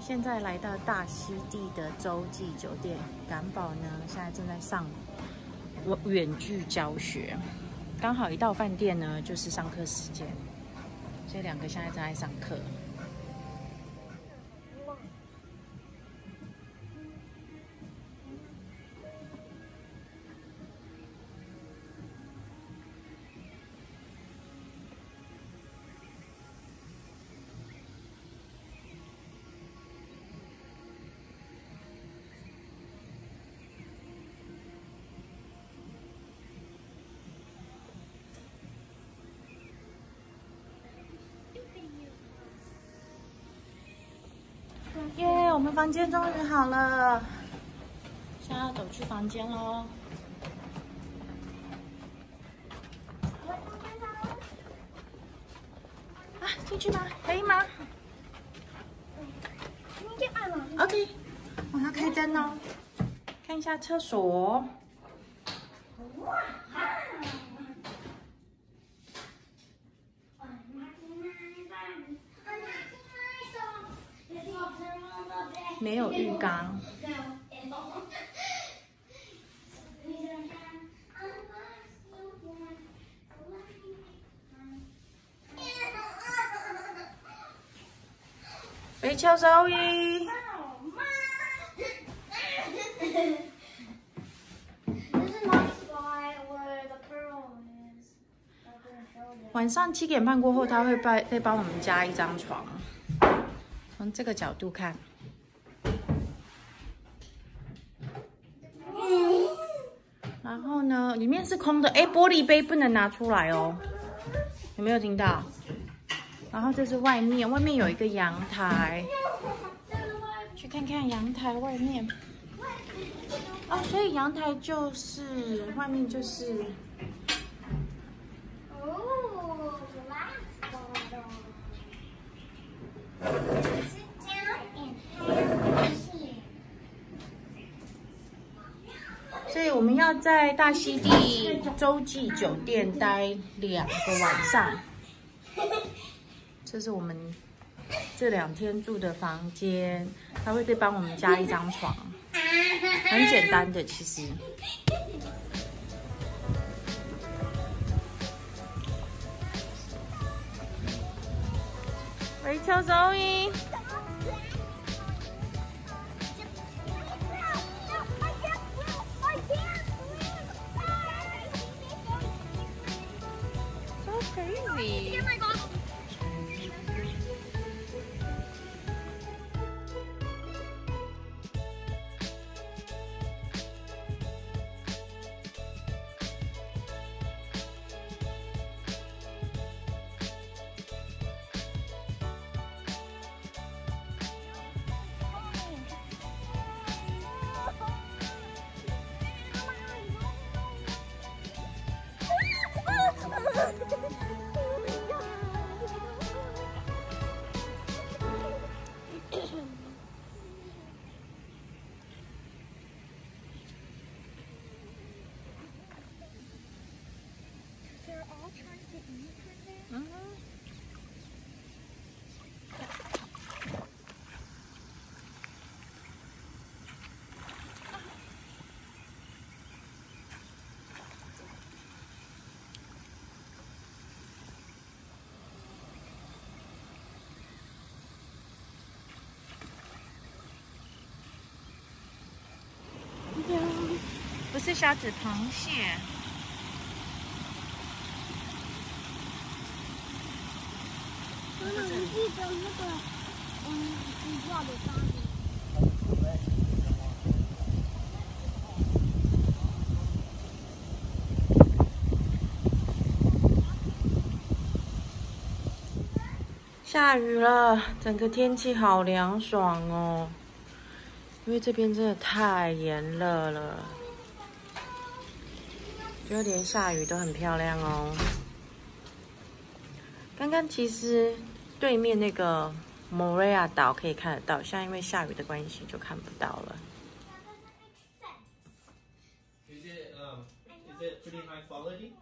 现在来到大溪地的洲际酒店，港宝呢现在正在上我远距教学，刚好一到饭店呢就是上课时间，这两个现在正在上课。们房间终于好了，现在要走去房间喽。啊，进去吗？可以吗？OK，我要开灯哦，看一下厕所。没有浴缸。维丘周一。晚上七点半过后，他会帮会帮我们加一张床。从这个角度看。然后呢，里面是空的，哎，玻璃杯不能拿出来哦，有没有听到？然后这是外面，外面有一个阳台，去看看阳台外面。哦，所以阳台就是外面就是。所以我们要在大溪地洲际酒店待两个晚上。这是我们这两天住的房间，他会再帮我们加一张床，很简单的其实。维乔周一。不是小指螃蟹。下雨了，整个天气好凉爽哦。因为这边真的太炎热了，就连下雨都很漂亮哦。刚刚其实对面那个 moraya 岛可以看得到现在因为下雨的关系就看不到了 is it is it pretty high quality